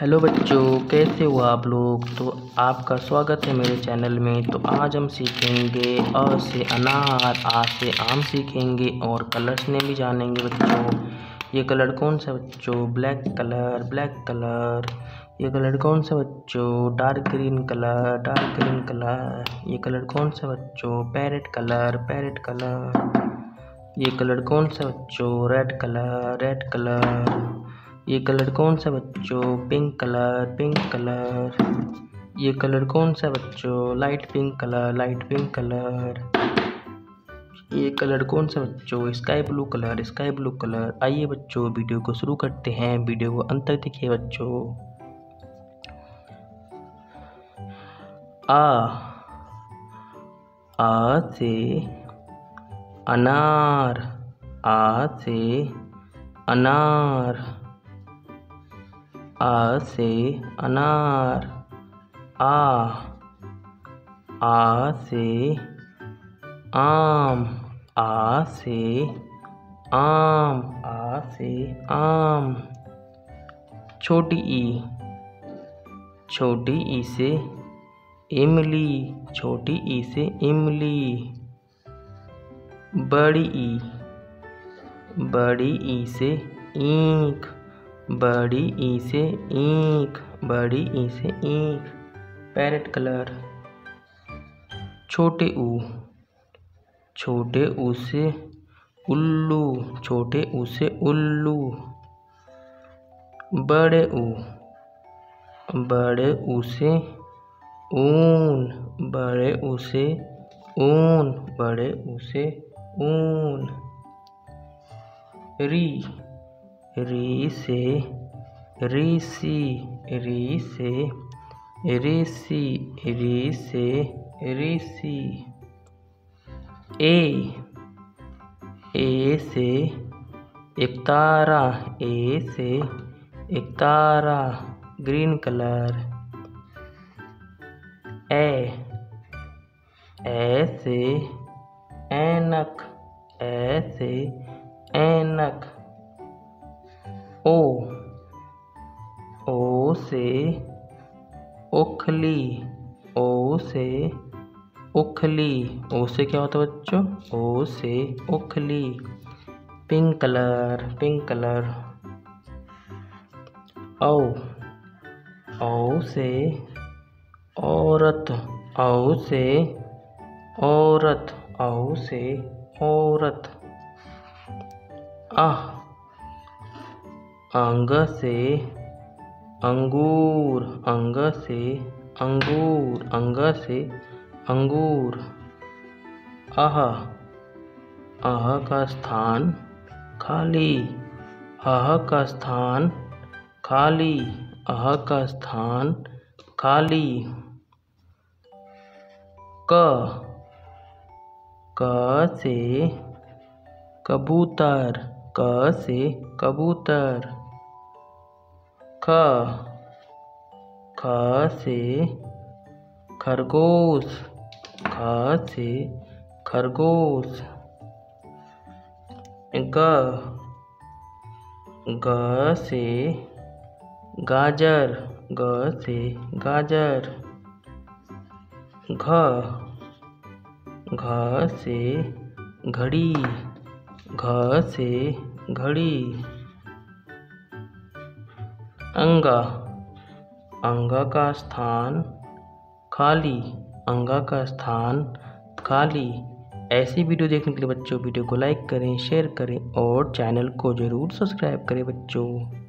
Hello बच्चों, कैसे हो आप लोग? तो आपका स्वागत है मेरे चैनल में। तो आज हम सीखेंगे अ से अनार, आ से आम सीखेंगे और कलर्स ने भी जानेंगे बच्चों। ये कलर कौन सा बच्चों? Black colour black colour. ये कलर कौन सा बच्चों? Dark green colour, dark green colour. ये कलर कौन सा बच्चों? Parrot colour parrot colour. ये कलर कौन सा बच्चों? Red colour red colour. ये कलर कौन सा बच्चों? Pink colour pink colour. ये कलर कौन सा बच्चों? Light pink colour, light pink colour. ये कलर कौन सा बच्चों? Sky blue colour, sky blue colour. आइए बच्चों, वीडियो को शुरू करते हैं। वीडियो को अंत तक देखिए बच्चों। आ आ से अनार, आ से अनार। आ से अनार, आ आ से आम, आ से आम, आ से आम। छोटी ई छोटी ई से इमली, छोटी ई से इमली। बड़ी ई बड़ी ई से ईंख। बड़ी ई से ईंख, बड़ी ई से ईंख। Parrot colour. छोटे ऊ। छोटे ऊ से उल्लू, छोटे ऊ से उल्लू। बड़े ऊ। बड़े ऊ से ऊन, बड़े ऊ से ऊन, बड़े ऊ से ऊन। री। री से ऋषि री से ऋषि री से ऋषि ए ए से एक तारा ए से एक तारा ग्रीन कलर। ए ए से ऐनक ए से ऐनक ओ ओ से उखली, ओ से उखली, ओ से क्या होता है बच्चों? ओ से उखली। Pink colour pink colour. औ औ से औरत, औ से औरत, औ से औरत। आह अंग से अंगूर, अंग से अंगूर, अंग से अंगूर। अह अह का स्थान खाली, अह का स्थान खाली, अह का स्थान खाली। क क से कबूतर। क से कबूतर? ख. ख से खरगोश। ख से खरगोश। ग. ग से गाजर। ग से गाजर। घ. घ से घड़ी। घ से घड़ी। अंगा। अंगा का स्थान खाली। अंगा का स्थान खाली। ऐसी वीडियो देखने के लिए बच्चों, वीडियो को लाइक करें, शेयर करें और चैनल को ज़रूर सब्सक्राइब करें बच्चों।